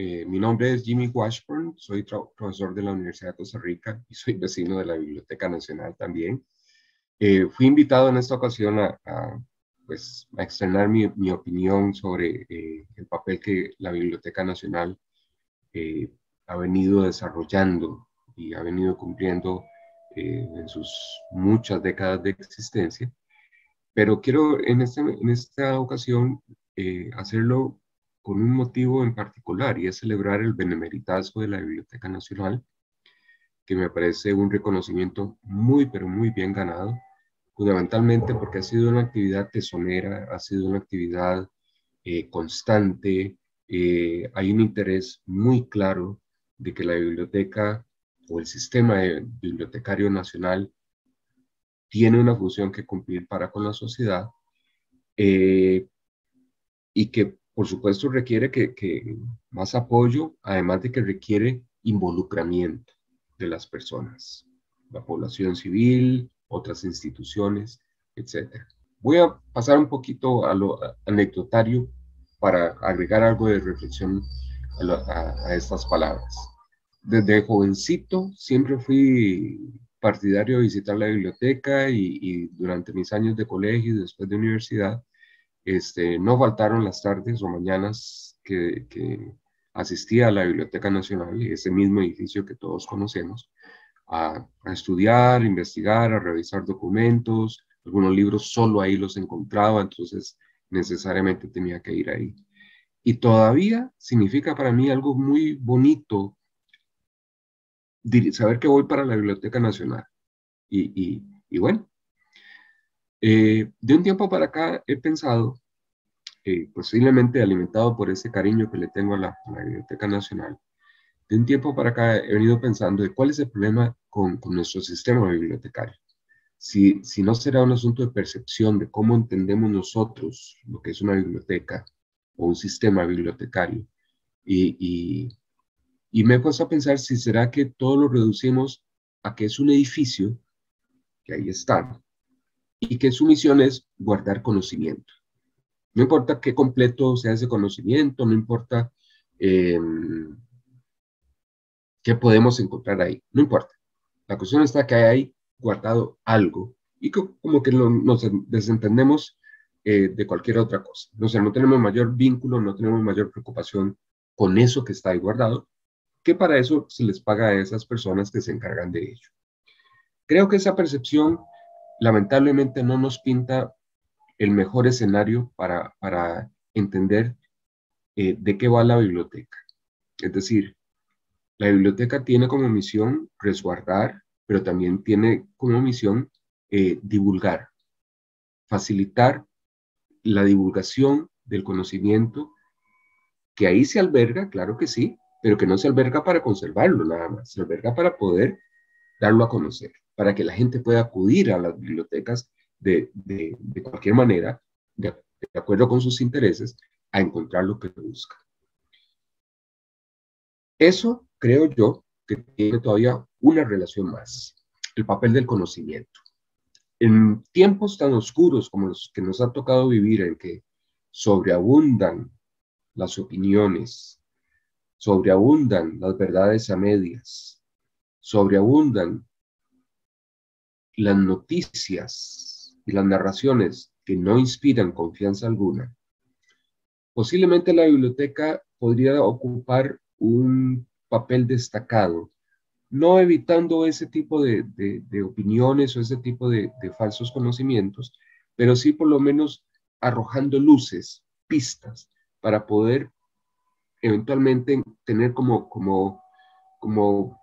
Eh, mi nombre es Jimmy Washburn, soy profesor de la Universidad de Costa Rica y soy vecino de la Biblioteca Nacional también. Eh, fui invitado en esta ocasión a, pues, a externar mi, mi opinión sobre eh, el papel que la Biblioteca Nacional ha venido desarrollando y ha venido cumpliendo en sus muchas décadas de existencia. Pero quiero en, este, en esta ocasión hacerlo con un motivo en particular y es celebrar el benemeritazgo de la Biblioteca Nacional, que me parece un reconocimiento muy, pero muy bien ganado, fundamentalmente porque ha sido una actividad tesonera, ha sido una actividad eh, constante, eh, hay un interés muy claro de que la biblioteca o el sistema bibliotecario nacional tiene una función que cumplir para con la sociedad eh, y que por supuesto requiere que, más apoyo, además de que requiere involucramiento de las personas, la población civil, otras instituciones, etc. Voy a pasar un poquito a lo anecdotario para agregar algo de reflexión a, estas palabras. Desde jovencito siempre fui partidario de visitar la biblioteca y, y durante mis años de colegio y después de universidad este, no faltaron las tardes o mañanas que, asistía a la Biblioteca Nacional, ese mismo edificio que todos conocemos, a, estudiar, investigar, a revisar documentos. Algunos libros solo ahí los encontraba, entonces necesariamente tenía que ir ahí. Y todavía significa para mí algo muy bonito saber que voy para la Biblioteca Nacional. y bueno, eh, de un tiempo para acá he pensado, eh, posiblemente alimentado por ese cariño que le tengo a la, Biblioteca Nacional, de un tiempo para acá he venido pensando de cuál es el problema con, nuestro sistema bibliotecario. Si, si, no será un asunto de percepción de cómo entendemos nosotros lo que es una biblioteca o un sistema bibliotecario. Y, y, me he puesto a pensar si será que todo lo reducimos a que es un edificio, que ahí está, y que su misión es guardar conocimiento. No importa qué completo sea ese conocimiento, no importa em, qué podemos encontrar ahí, no importa. La cuestión está que hay ahí guardado algo y como que nos desentendemos eh, de cualquier otra cosa. O sea, no tenemos mayor vínculo, no tenemos mayor preocupación con eso que está ahí guardado, que para eso se les paga a esas personas que se encargan de ello. Creo que esa percepción lamentablemente no nos pinta el mejor escenario para, para entender eh, de qué va la biblioteca. Es decir, la biblioteca tiene como misión resguardar, pero también tiene como misión eh, divulgar, facilitar la divulgación del conocimiento que ahí se alberga, claro que sí, pero que no se alberga para conservarlo nada más, se alberga para poder darlo a conocer para que la gente pueda acudir a las bibliotecas de, cualquier manera, de, acuerdo con sus intereses, a encontrar lo que busca. Eso creo yo que tiene todavía una relación más, el papel del conocimiento. En tiempos tan oscuros como los que nos ha tocado vivir, en que sobreabundan las opiniones, sobreabundan las verdades a medias, sobreabundan las noticias y las narraciones que no inspiran confianza alguna, posiblemente la biblioteca podría ocupar un papel destacado, no evitando ese tipo de, opiniones o ese tipo de, falsos conocimientos, pero sí por lo menos arrojando luces, pistas, para poder eventualmente tener como, como, como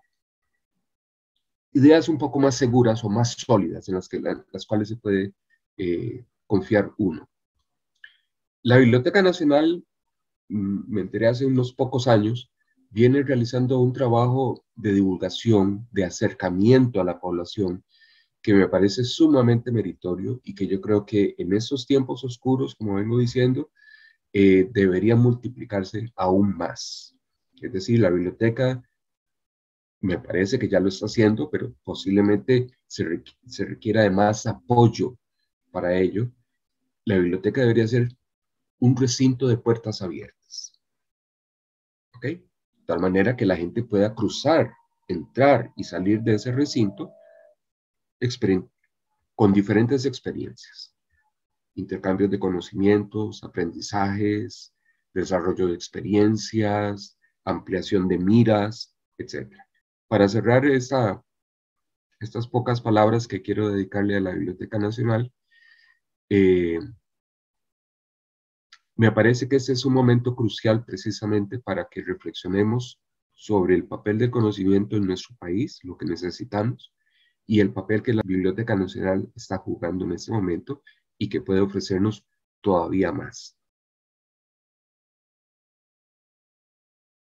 ideas un poco más seguras o más sólidas en las, que, las cuales se puede eh, confiar uno. La Biblioteca Nacional, mm, me enteré hace unos pocos años, viene realizando un trabajo de divulgación, de acercamiento a la población, que me parece sumamente meritorio y que yo creo que en estos tiempos oscuros, como vengo diciendo, eh, debería multiplicarse aún más. Es decir, la biblioteca me parece que ya lo está haciendo, pero posiblemente se, requiera de más apoyo para ello. La biblioteca debería ser un recinto de puertas abiertas. De tal manera que la gente pueda cruzar, entrar y salir de ese recinto con diferentes experiencias, intercambios de conocimientos, aprendizajes, desarrollo de experiencias, ampliación de miras, etc. Para cerrar esta, estas pocas palabras que quiero dedicarle a la Biblioteca Nacional, eh, me parece que este es un momento crucial precisamente para que reflexionemos sobre el papel del conocimiento en nuestro país, lo que necesitamos, y el papel que la Biblioteca Nacional está jugando en este momento y que puede ofrecernos todavía más.